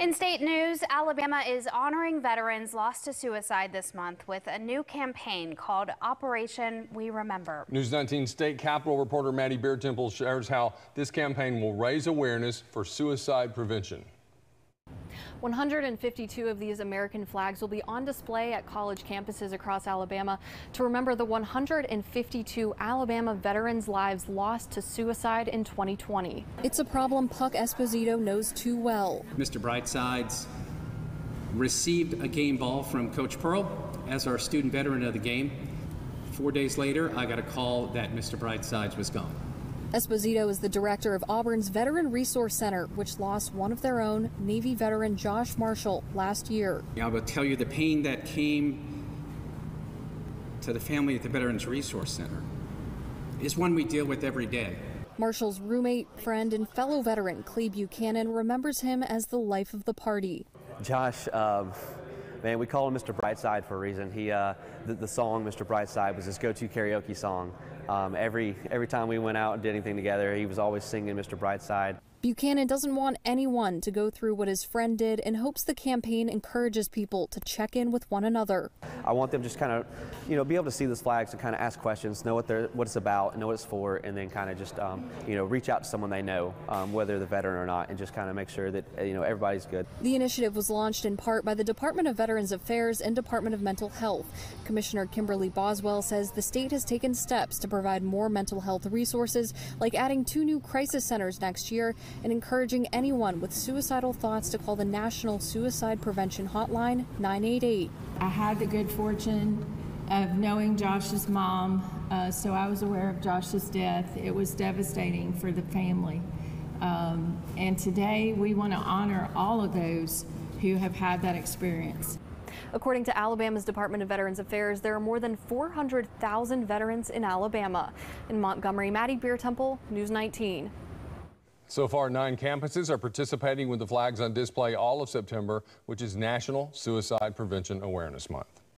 In state news, Alabama is honoring veterans lost to suicide this month with a new campaign called Operation We Remember. News 19 state capitol reporter Maddie Biertempfel shares how this campaign will raise awareness for suicide prevention. 152 of these American flags will be on display at college campuses across Alabama to remember the 152 Alabama veterans' lives lost to suicide in 2020. It's a problem Puck Esposito knows too well. Mr. Brightsides received a game ball from Coach Pearl as our student veteran of the game. Four days later, I got a call that Mr. Brightsides was gone. Esposito is the director of Auburn's Veteran Resource Center, which lost one of their own, Navy veteran Josh Marshall, last year. I will tell you the pain that came to the family at the Veterans Resource Center is one we deal with every day. Marshall's roommate, friend, and fellow veteran Clay Buchanan remembers him as the life of the party. Josh, uh, man, we call him Mr. Brightside for a reason. He, uh, the, the, song Mr. Brightside was his go-to karaoke song. Um, every every time we went out and did anything together, he was always singing Mr. Brightside. Buchanan doesn't want anyone to go through what his friend did and hopes the campaign encourages people to check in with one another. I want them just kind of, you know, be able to see those flags and kind of ask questions, know what they're, what it's about, know what it's for, and then kind of just, um, you know, reach out to someone they know, um, whether they're veteran or not, and just kind of make sure that, you know, everybody's good. The initiative was launched in part by the Department of Veterans Affairs and Department of Mental Health. Commissioner Kimberly Boswell says the state has taken steps to provide more mental health resources, like adding two new crisis centers next year and encouraging anyone with suicidal thoughts to call the National Suicide Prevention Hotline 988. I had the good fortune of knowing Josh's mom, uh, so I was aware of Josh's death. It was devastating for the family. Um, and today we want to honor all of those who have had that experience. According to Alabama's Department of Veterans Affairs, there are more than 400,000 veterans in Alabama. In Montgomery, Maddie Biertempfel, News 19. So far, nine campuses are participating with the flags on display all of September, which is National Suicide Prevention Awareness Month.